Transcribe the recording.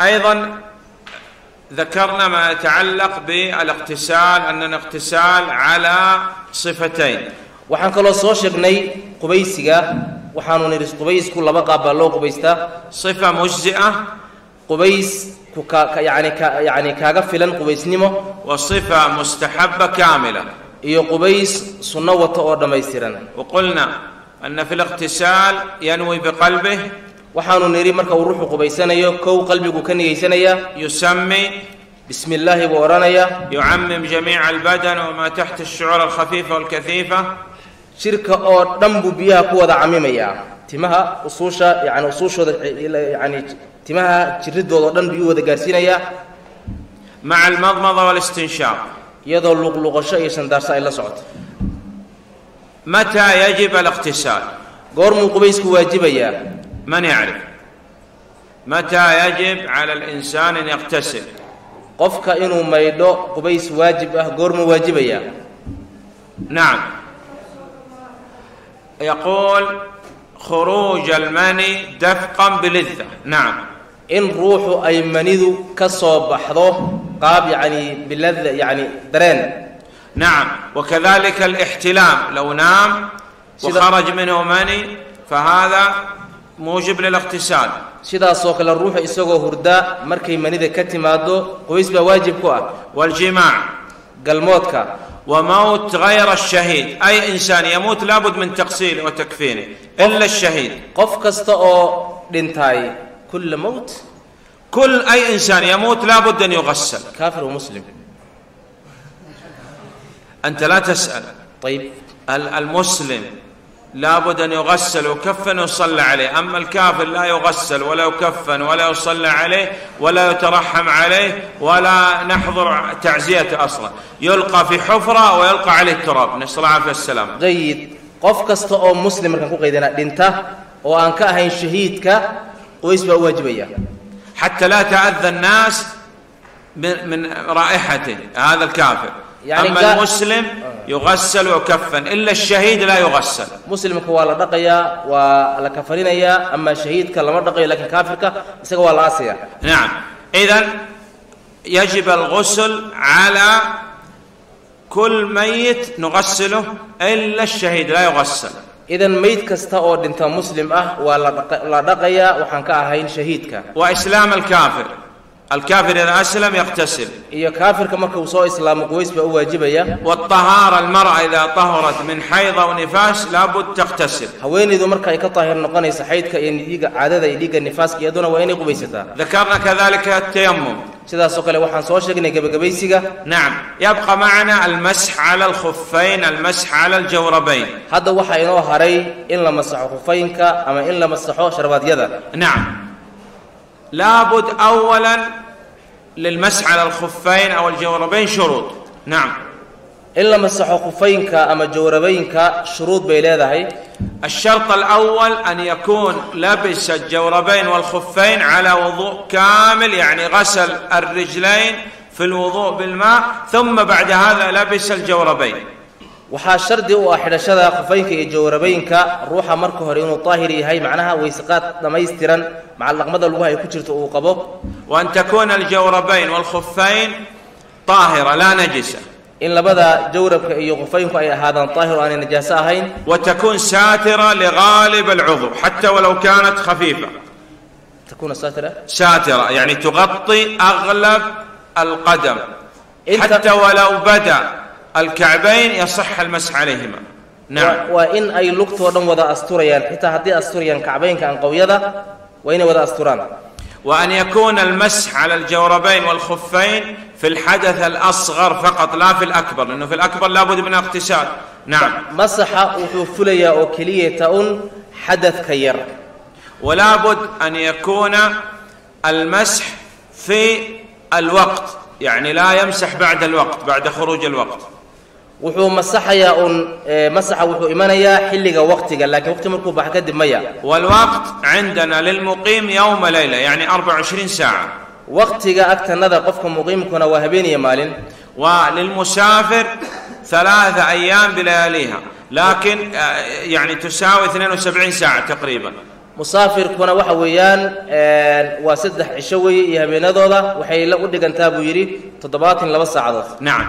أيضا ذكرنا ما يتعلق بالاغتسال أن الاغتسال على صفتين. وحن قلو سوشقني قبيسيقا وحن نرس قبيس كل بقى بلو قبيستا. صفة مجزئة. قبيس كا يعني كا يعني كغفلا قبيس نمو وصفة مستحبة كاملة. إيو قبيس سنوة أوردما يسيرنا وقلنا أن في الاغتسال ينوي بقلبه waxaanu nidhi marka uu ruuxu qubaysanayo kow qalbigu ka nigaysanayaa yusami bismi illaahi buu odhanayaa yucamim jamiica albadan wamaa taxta ashucuur alkhafiifa walkahiifa jirka oo dhan buu biyaha ku wada camimayaa timaha usuusha yani usuushooda yani timaha jiridooda o dhan buu wada gaarsiinayaa maca almadmada walistinshaaq iyadoo luqluqasho iyo sandaarso ay la socoto. Mataa yajib alqtisaal goormuu qubaysku waajibayaa من يعرف؟ متى يجب على الإنسان أن يغتسل؟ قفك إنو ميدو قبيس واجبه أه، قرم واجبيا نعم. يقول خروج المني دفقا بلذه نعم. إن روح أي منذ كصوبحضو قاب يعني بلذه يعني درين. نعم. وكذلك الاحتلام. لو نام وخرج منه مني فهذا موجب للاغتسال. سيده سوق للروح اسوغو هردا مركي منيدا كتيمادو قويس با واجب والجماع قلموتكا وموت غير الشهيد اي انسان يموت لابد من تقصيل وتكفين الا الشهيد قف كستو دنتاي كل موت كل اي انسان يموت لابد ان يغسل كافر ومسلم انت لا تسال طيب المسلم لابد أن يغسل ويكفن ويصلى عليه. أما الكافر لا يغسل ولا يكفن ولا يصلى عليه ولا يترحم عليه ولا نحضر تعزيته أصلا. يلقى في حفرة ويلقى عليه التراب. نسأل الله العافية muslim markaan ku qaydana dhinta oo aan ka ahayn shahiidka qubays baa u waajibaya حتى لا تأذى الناس من رائحته. هذا الكافر. يعني أما المسلم يغسل ويكفن إلا الشهيد لا يغسل. مسلم هو لا دقيا ولا كفرينيا أما شهيد كلمه دقيا لكن كافرك اسك ولا أسيا. نعم. اذا يجب الغسل على كل ميت نغسله إلا الشهيد لا يغسل. اذا ميت كستا أو انت مسلم أه ولا لا دقيا وحنك أهين شهيدك وإسلام الكافر. الكافر إذا أسلم يغتسل. إيه كافر كما كو صو إسلام قويس فهو جبيا والطهارة المرأة إذا طهرت من حيض ونفاس لابد تغتسل. هوين إذا مرك يكطهر نقاني صحيح كإن يجع عدد يجع نفاس كيدونا وين قبيستها ذكرنا كذلك التيمم. سيدا سوكالي وحان سوشيقني قبل قبيسيقا. نعم. يبقى معنا المسح على الخفين المسح على الجوربين. هذا وحا ينوه هري إن لما خفينك أما إن لما شربات يدا. نعم. لابد أولا للمسح على الخفين أو الجوربين شروط. نعم. masaxo khufaynka ama jawrabaynka shuruud bay leedahay الشرط الأول أن يكون لبس الجوربين والخفين على وضوء كامل يعني غسل الرجلين في الوضوء بالماء ثم بعد هذا لبس الجوربين. Waxaa shardi u ah xidhashada khufaynka iyo jawrabaynka ruuxa marka hore inuu daahir yahay macnaha weyseqaad dhammaystiran macal dhaqmada lugaha ay ku jirto uu qabo وأن تكون الجوربين والخفين طاهرة لا نجسة labada jawrabka iyo khufaynku ay ahaadaan daahir oo aanay najaaso ahayn وتكون ساترة لغالب العضو حتى ولو كانت خفيفة takuuna saatira ساترة يعني تغطي أغلب القدم حتى ولو بدا الكعبين يصح المسح عليهما. نعم. in ay lugtoo dhan wada asturayaan xitaa haddii asturayaan kacbaynka anqowyada waa inay wada asturaan وأن يكون المسح على الجوربين والخفين في الحدث الأصغر فقط لا في الأكبر لأنه في الأكبر لابد من اغتسال نعم. wuxuu fulayaa oo keliya ta-un xadadka yar ولابد أن يكون المسح في الوقت يعني لا يمسح بعد الوقت بعد خروج الوقت. Wuxuu masaxayaa un ee, masaxa wuxuu imanayaa xilliga waqtiga laakiin waqti markuu baxa kadib maya والوقت عندنا للمقيم يوم ليلة يعني 24 ساعة waqtiga agtanada qofka muqiimkuna waa habeen iyo maalin وللمسافر ثلاثة أيام بلياليها لكن آه، يعني تساوي 72 ساعة تقريبا saddex cisho weeye iyo habeenadooda waxay la u dhigantaa buu yidhi toddobaatan laba saacadood نعم